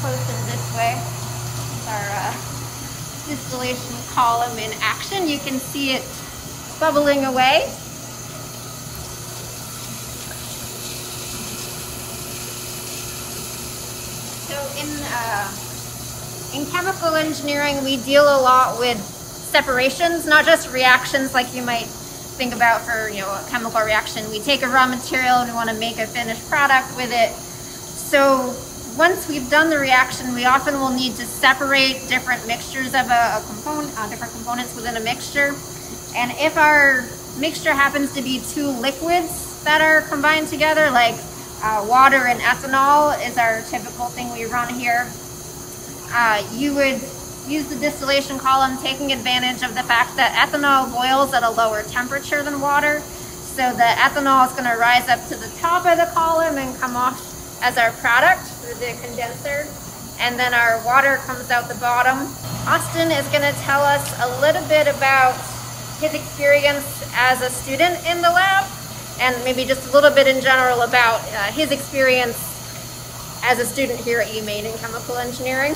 closer this way. Our uh, distillation column in action. You can see it bubbling away. So in uh, in chemical engineering, we deal a lot with separations, not just reactions like you might think about for you know a chemical reaction. We take a raw material and we want to make a finished product with it. So once we've done the reaction, we often will need to separate different mixtures of a, a component, uh, different components within a mixture. And if our mixture happens to be two liquids that are combined together, like uh, water and ethanol is our typical thing we run here, uh, you would use the distillation column taking advantage of the fact that ethanol boils at a lower temperature than water. So the ethanol is going to rise up to the top of the column and come off as our product through the condenser. And then our water comes out the bottom. Austin is going to tell us a little bit about his experience as a student in the lab and maybe just a little bit in general about uh, his experience as a student here at UMaine in chemical engineering.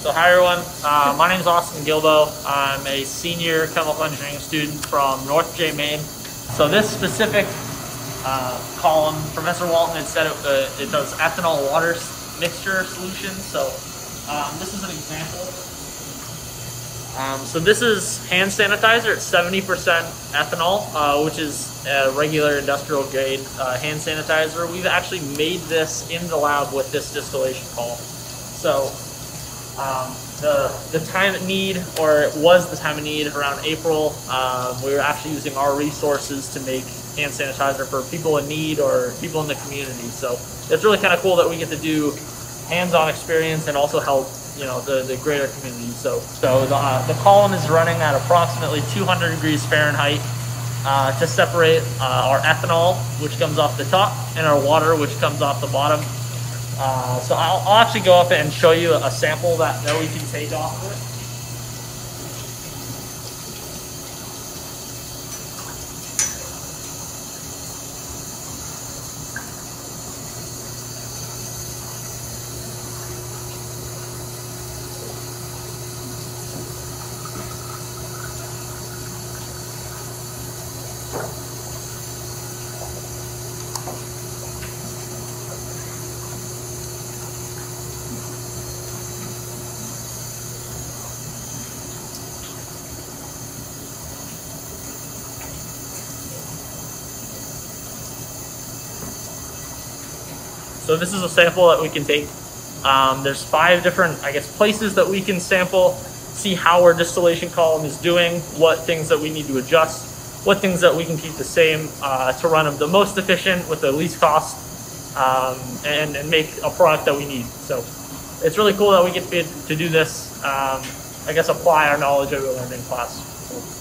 So hi everyone, uh, my name is Austin Gilboe. I'm a senior chemical engineering student from North Jay, Maine. So this specific uh, column, Professor Walton had said it, uh, it does ethanol water mixture solution. So um, this is an example. Um, so this is hand sanitizer. It's 70% ethanol, uh, which is a regular industrial grade uh, hand sanitizer. We've actually made this in the lab with this distillation column. So um, the, the time of need, or it was the time of need around April, um, we were actually using our resources to make hand sanitizer for people in need or people in the community. So it's really kind of cool that we get to do hands-on experience and also help you know the, the greater community. So so the, uh, the column is running at approximately 200 degrees Fahrenheit uh, to separate uh, our ethanol, which comes off the top, and our water, which comes off the bottom. Uh, so I'll, I'll, actually go up and show you a sample that, that we can take off of it. So this is a sample that we can take. Um, there's five different, I guess, places that we can sample, see how our distillation column is doing, what things that we need to adjust, what things that we can keep the same uh, to run them the most efficient with the least cost, um, and, and make a product that we need. So it's really cool that we get to, do this, um, I guess, apply our knowledge that we learned in class.